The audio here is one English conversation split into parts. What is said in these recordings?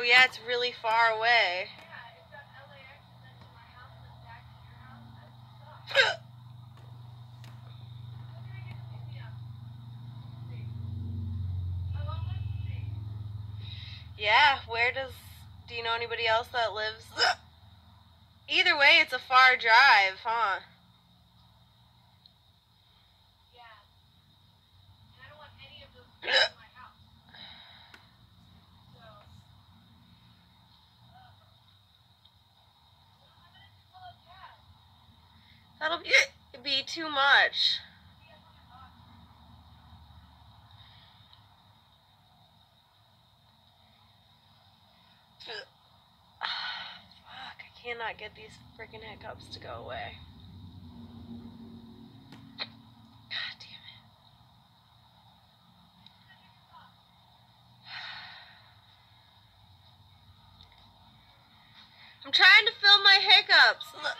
Oh yeah, it's really far away. Yeah, where does do you know anybody else that lives Either way, it's a far drive, huh? That'll be, be too much. Fuck, I cannot get these freaking hiccups to go away. I'm trying to film my hiccups. Look,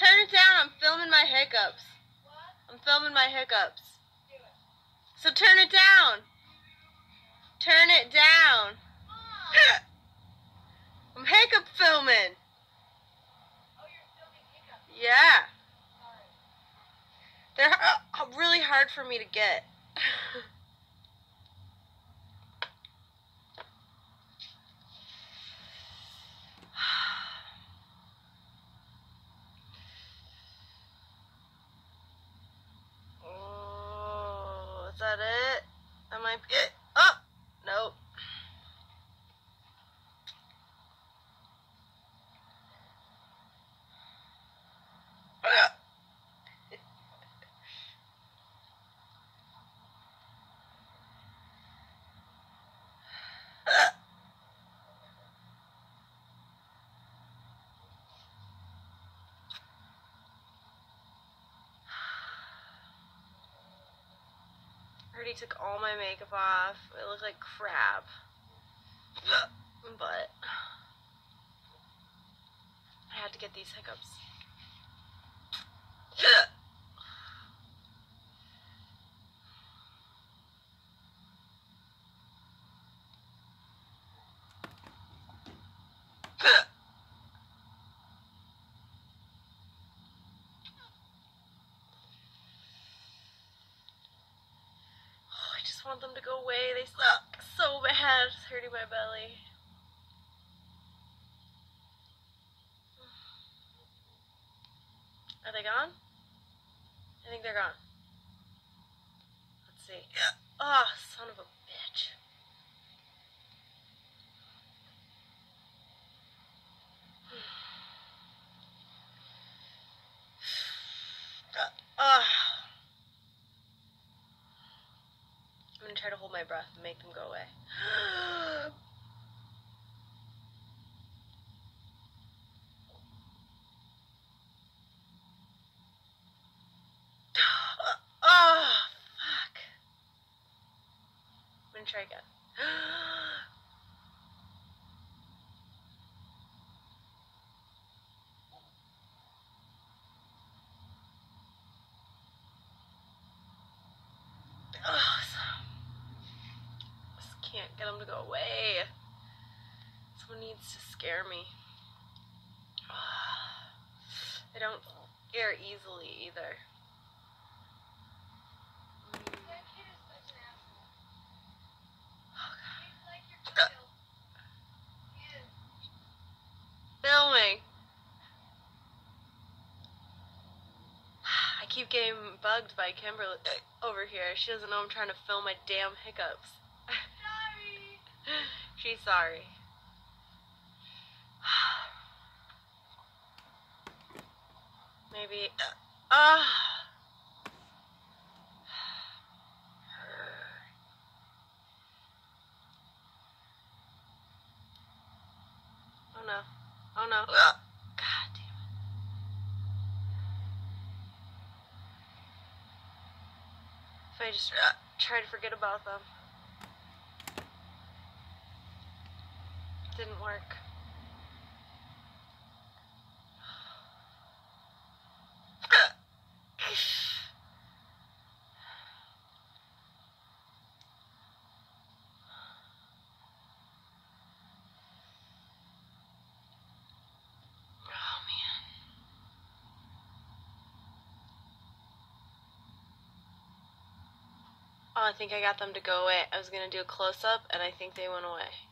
turn it down. I'm filming my hiccups. I'm filming my hiccups. So turn it down. Turn it down. I'm hiccup filming. Yeah. They're uh, really hard for me to get. oh, is that it? Am I? Oh, nope. Already took all my makeup off. It looked like crap. But I had to get these hiccups. Oh, I just want them to go away. They suck so bad. It's hurting my belly. Are they gone? I think they're gone. Let's see. Oh, son of a bitch. Ugh. I'm gonna try to hold my breath and make them go away. oh, fuck. I'm gonna try again. Ugh, oh. get them to go away. Someone needs to scare me. I don't scare easily either. Filming. I keep getting bugged by Kimberly uh, over here. She doesn't know I'm trying to film my damn hiccups. She's sorry. Maybe. Ah. oh no. Oh no. God damn it. If I just uh, try to forget about them. didn't work. Oh, oh, I think I got them to go away. I was going to do a close-up, and I think they went away.